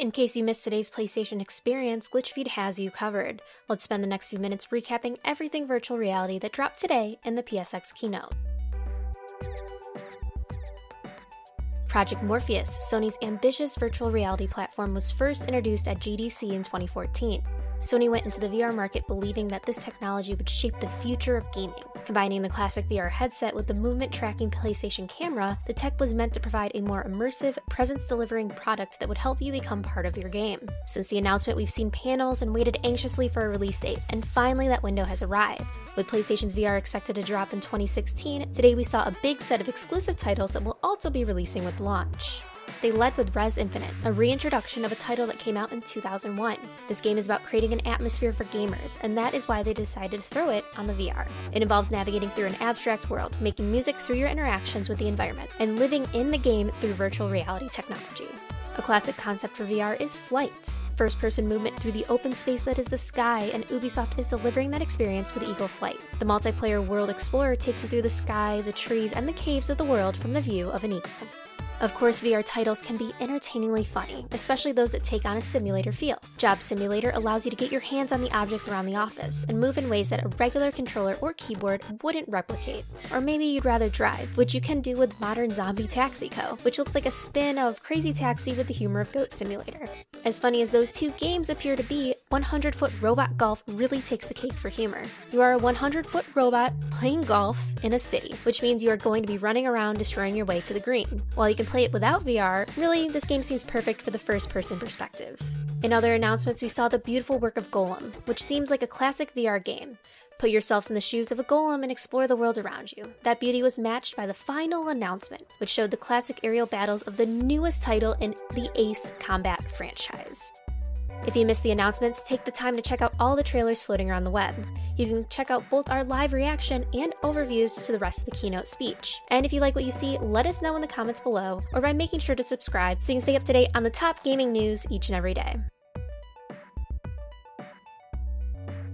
In case you missed today's PlayStation experience, GlitchFeed has you covered. Let's spend the next few minutes recapping everything virtual reality that dropped today in the PSX keynote. Project Morpheus, Sony's ambitious virtual reality platform, was first introduced at GDC in 2014. Sony went into the VR market believing that this technology would shape the future of gaming. Combining the classic VR headset with the movement tracking PlayStation camera, the tech was meant to provide a more immersive, presence delivering product that would help you become part of your game. Since the announcement, we've seen panels and waited anxiously for a release date, and finally that window has arrived. With PlayStation's VR expected to drop in 2016, today we saw a big set of exclusive titles that will also be releasing with launch. They led with Rez Infinite, a reintroduction of a title that came out in 2001. This game is about creating an atmosphere for gamers, and that is why they decided to throw it on the VR. It involves navigating through an abstract world, making music through your interactions with the environment, and living in the game through virtual reality technology. A classic concept for VR is flight. First person movement through the open space that is the sky, and Ubisoft is delivering that experience with Eagle Flight. The multiplayer World Explorer takes you through the sky, the trees, and the caves of the world from the view of an eagle. Of course, VR titles can be entertainingly funny, especially those that take on a simulator feel. Job Simulator allows you to get your hands on the objects around the office and move in ways that a regular controller or keyboard wouldn't replicate. Or maybe you'd rather drive, which you can do with modern Zombie Taxi Co., which looks like a spin of Crazy Taxi with the humor of Goat Simulator. As funny as those two games appear to be, 100 Foot Robot Golf really takes the cake for humor. You are a 100 foot robot playing golf in a city, which means you are going to be running around destroying your way to the green. While you can play it without VR, really, this game seems perfect for the first person perspective. In other announcements, we saw the beautiful work of Golem, which seems like a classic VR game. Put yourselves in the shoes of a golem and explore the world around you. That beauty was matched by the final announcement, which showed the classic aerial battles of the newest title in the Ace Combat franchise. If you missed the announcements, take the time to check out all the trailers floating around the web. You can check out both our live reaction and overviews to the rest of the keynote speech. And if you like what you see, let us know in the comments below or by making sure to subscribe so you can stay up to date on the top gaming news each and every day.